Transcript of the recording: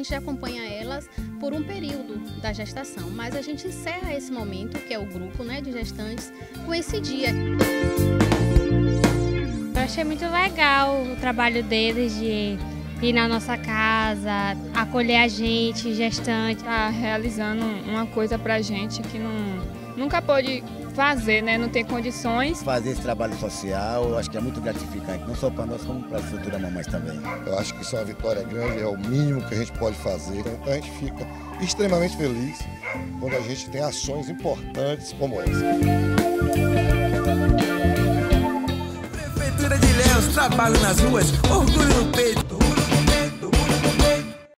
gente acompanha elas por um período da gestação, mas a gente encerra esse momento, que é o grupo né, de gestantes, com esse dia. Eu achei muito legal o trabalho deles de ir na nossa casa, acolher a gente, gestante. Tá realizando uma coisa pra gente que não, nunca pôde fazer, né? Não tem condições. Fazer esse trabalho social, eu acho que é muito gratificante, não só para nós, como para as futuras mamães também. Eu acho que isso é uma vitória grande, é o mínimo que a gente pode fazer. Então a gente fica extremamente feliz quando a gente tem ações importantes como essa. Prefeitura de Léus, trabalho nas ruas, orgulho no peito